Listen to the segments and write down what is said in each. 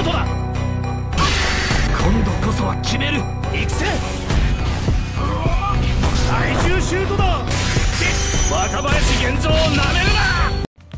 事だ今度こそは決める行くぜ最終シュートだ若林源三をなめるな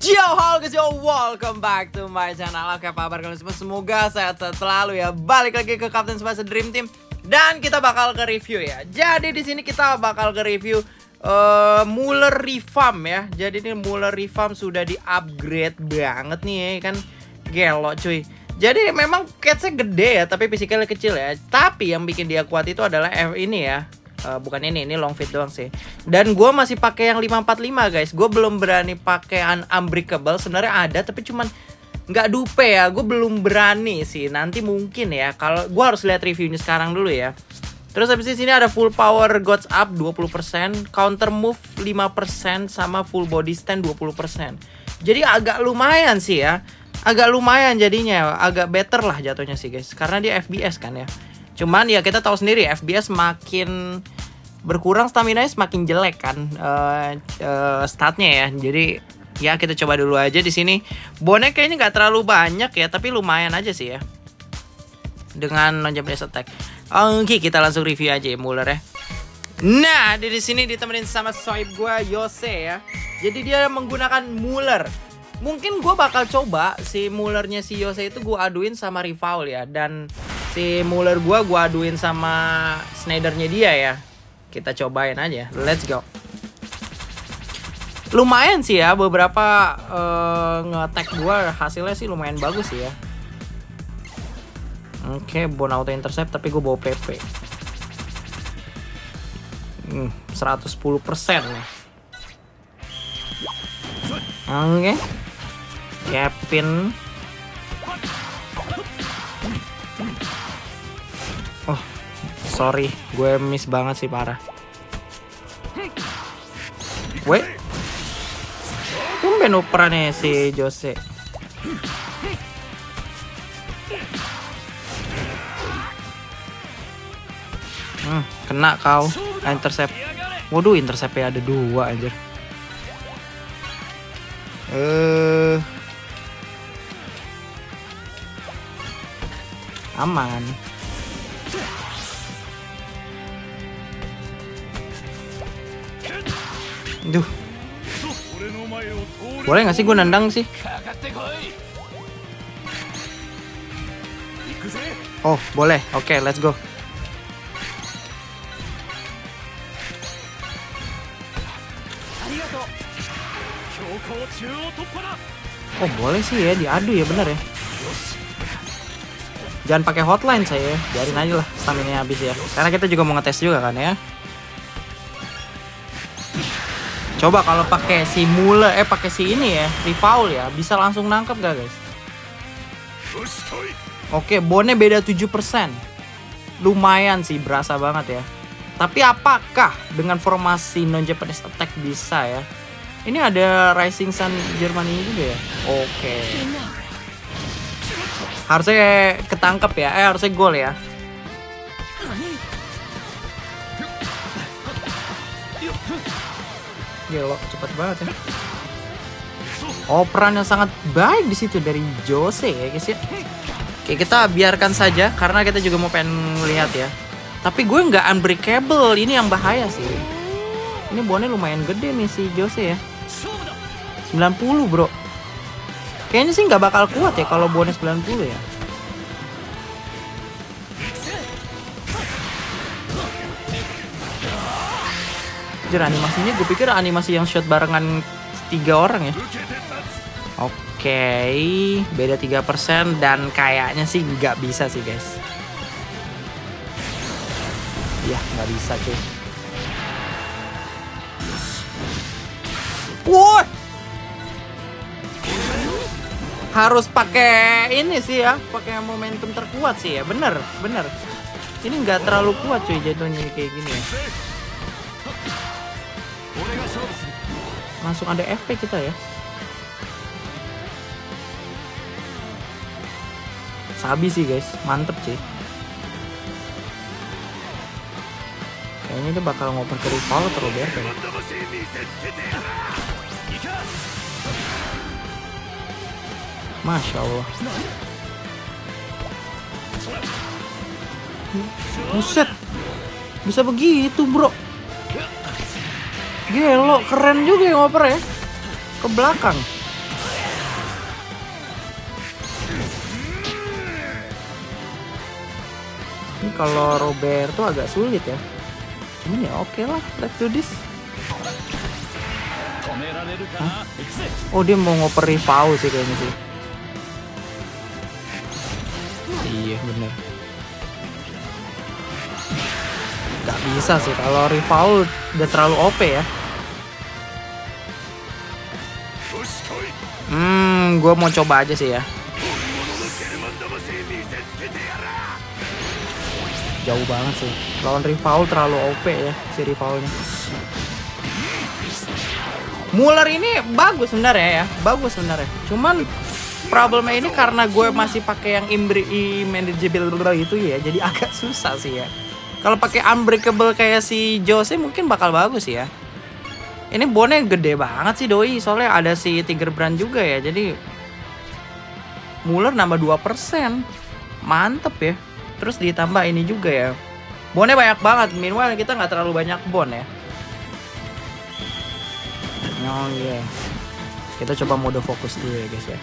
Yo, halo guys, yo, welcome back to my channel Oke, apa kabar kalian semua? Semoga sehat-sehat selalu ya Balik lagi ke Captain Space Dream Team Dan kita bakal ke review ya Jadi di sini kita bakal ke review uh, Muller Revamp ya Jadi ini Muller Revamp sudah di-upgrade banget nih ya kan Gelo cuy jadi memang catnya gede ya, tapi physicalnya kecil ya. Tapi yang bikin dia kuat itu adalah F ini ya. Uh, bukan ini, ini long fit doang sih. Dan gue masih pakai yang 545 guys. Gue belum berani pakai un unbreakable. Sebenarnya ada, tapi cuman nggak dupe ya. Gue belum berani sih. Nanti mungkin ya. Kalau gue harus lihat reviewnya sekarang dulu ya. Terus habis di sini ada full power gods up 20%, counter move 5% sama full body stand 20%. Jadi agak lumayan sih ya agak lumayan jadinya agak better lah jatuhnya sih guys. Karena dia FBS kan ya. Cuman ya kita tahu sendiri FBS makin berkurang stamina semakin jelek kan uh, uh, statnya ya. Jadi ya kita coba dulu aja di sini. Bonek kayaknya nggak terlalu banyak ya tapi lumayan aja sih ya. Dengan non Japanese attack. Oke kita langsung review aja ya Muller ya. Nah di sini ditemenin sama swipe gue Yose ya. Jadi dia menggunakan Muller mungkin gue bakal coba si Mullernya si Yose itu gue aduin sama rival ya. Dan si Muller gue gue aduin sama Snydernya dia ya. Kita cobain aja. Let's go. Lumayan sih ya beberapa uh, nge-tag gue hasilnya sih lumayan bagus sih ya. Oke okay, bon auto intercept tapi gue bawa PP hmm, 110% nih oke. okay. Kevin. Oh sorry. Gue miss banget sih parah. Weh. Tumben operannya si Jose. Hmm, kena kau. Intercept. Waduh interceptnya ada dua aja eh. uh, aman. Duh. Boleh gak sih gue nendang sih? Oh boleh. Oke okay, let's go. Oh boleh sih ya diadu ya bener ya Jangan pakai hotline saya, biarin aja lah stamina habis ya. Karena kita juga mau ngetes juga kan ya. Coba kalau pakai si mule eh pakai si ini ya, rival ya, bisa langsung nangkep gak guys? Oke, bonnya beda 7%. Lumayan sih, berasa banget ya. Tapi apakah dengan formasi non Japanese attack bisa ya? Ini ada Rising Sun Germany juga ya? Oke harusnya ketangkep ya. Eh harusnya gol ya. Gelo cepet banget ya. Oh peran yang sangat baik di situ dari Jose ya guys ya. Oke kita biarkan saja karena kita juga mau pengen lihat ya. Tapi gue nggak unbreakable. Ini yang bahaya sih. Ini bonnya lumayan gede nih si Jose ya. 90 bro Kayaknya sih nggak bakal kuat ya kalau bonus 90 ya. Jujur animasinya gue pikir animasi yang shot barengan tiga orang ya. Oke, beda 3% dan kayaknya sih nggak bisa sih guys. Ya nggak bisa cuy. What? Harus pakai ini sih ya pakai momentum terkuat sih ya. Bener bener. Ini nggak terlalu kuat cuy jatuhnya kayak gini ya. Langsung ada FP kita ya. Sabi sih guys mantep sih kayaknya dia bakal ngoper ke rival Roberto ya. Masya Allah. Buset. Bisa begitu, bro. Gelo, keren juga yang oper ya. Ke belakang. Ini kalau Roberto agak sulit ya. Cuman ya oke okay lah, let's do this. Hah? Oh dia mau ngoper rival sih kayaknya sih. iya bener. Nggak bisa sih kalau rival udah terlalu OP ya. Hmm gue mau coba aja sih ya. Jauh banget sih. Lawan rival terlalu OP ya si rivalnya. Muller ini bagus sebenarnya ya bagus sebenarnya. Cuman problemnya ini karena gue masih pakai yang imbri manageable itu ya, jadi agak susah sih ya. Kalau pakai unbreakable kayak si Jose mungkin bakal bagus ya. Ini bonnya gede banget sih doi, soalnya ada si Tiger Brand juga ya. Jadi Muller nambah 2%. Mantep ya. Terus ditambah ini juga ya. Bonnya banyak banget. Meanwhile kita nggak terlalu banyak bon ya. Oh iya. Kita coba mode fokus dulu ya guys ya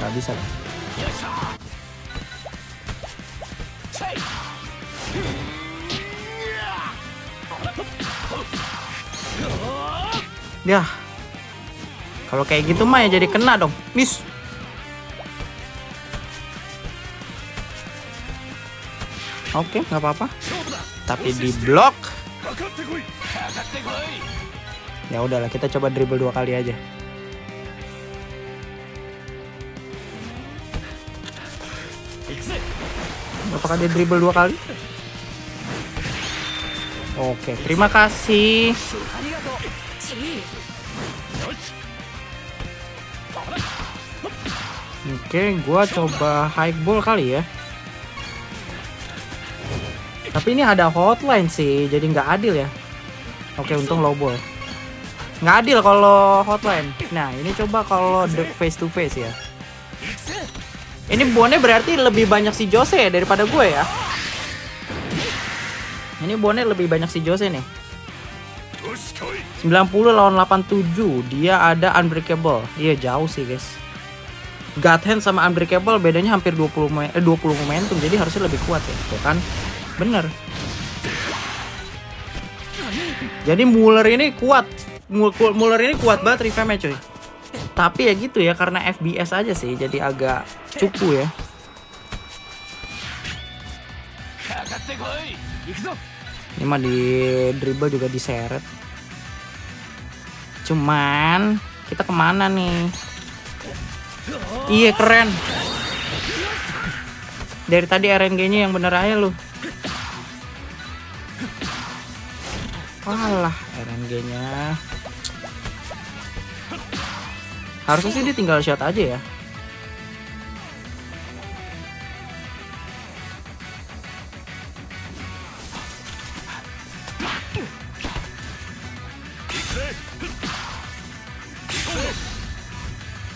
nggak bisa kan? ya. Kalau kayak gitu mah ya jadi kena dong. Miss. Oke okay, nggak apa-apa tapi di blok. Ya udahlah kita coba dribble dua kali aja. Apakah dia dribble dua kali? Oke terima kasih. Oke gua coba high ball kali ya. Tapi ini ada hotline sih, jadi nggak adil ya. Oke, untung low ball. Nggak adil kalau hotline. Nah, ini coba kalau face to face ya. Ini bonnya berarti lebih banyak si Jose ya daripada gue ya. Ini bonnya lebih banyak si Jose nih. 90 lawan 87 dia ada unbreakable iya jauh sih guys God hand sama unbreakable bedanya hampir 20 eh, 20 momentum jadi harusnya lebih kuat ya tuh kan Bener. Jadi Muller ini kuat. Muller ini kuat banget revamp cuy. Tapi ya gitu ya karena FBS aja sih jadi agak cukup ya. Ini mah di dribble juga diseret. Cuman kita ke mana nih? Iya keren. Dari tadi RNG-nya yang bener aja loh. Walah RNG-nya. Harusnya sih dia tinggal shot aja ya.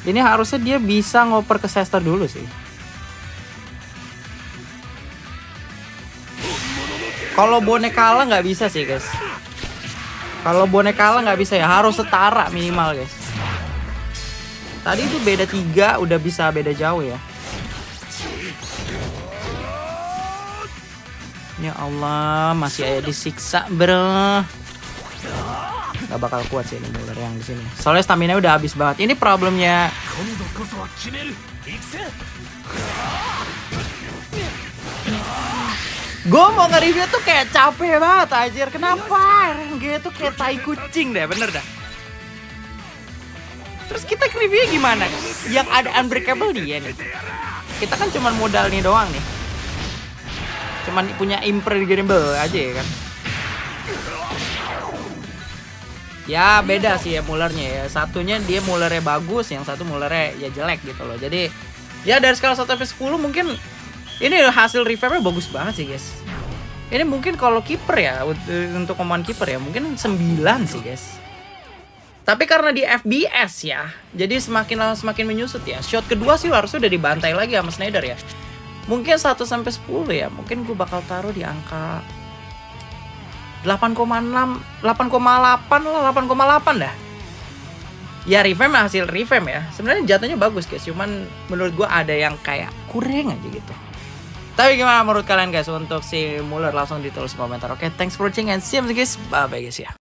Ini harusnya dia bisa ngoper ke Sester dulu sih. Kalau boneka kalah nggak bisa sih guys. Kalau boneka kalah nggak bisa ya harus setara minimal guys. Tadi itu beda tiga udah bisa beda jauh ya. Ya Allah masih aja disiksa bro. Gak bakal kuat sih ini Muller yang di sini. Soalnya stamina udah habis banget. Ini problemnya Gue mau nge-review tuh kayak capek banget anjir. Kenapa? RNG tuh kayak tai kucing deh, bener dah. Terus kita review gimana? Yang ada unbreakable dia nih. Kita kan cuman modal nih doang nih. Cuman punya impregnable aja ya kan. Ya beda sih ya Mullernya ya. Satunya dia Mullernya bagus, yang satu Mullernya ya jelek gitu loh. Jadi ya dari skala 1 sampai 10 mungkin ini hasil revampnya bagus banget sih guys. Ini mungkin kalau kiper ya untuk omongan kiper ya mungkin 9 sih guys. Tapi karena di FBS ya, jadi semakin lama semakin menyusut ya. Shot kedua sih harusnya udah dibantai lagi sama Snyder ya. Mungkin 1 sampai 10 ya. Mungkin gue bakal taruh di angka 8,6, 8,8 lah, 8,8 dah. Ya revamp hasil revamp ya. Sebenarnya jatuhnya bagus guys, cuman menurut gue ada yang kayak kurang aja gitu. Tapi gimana menurut kalian guys untuk si Muller langsung ditulis komentar. Oke, thanks for watching and see you guys. Bye bye guys ya.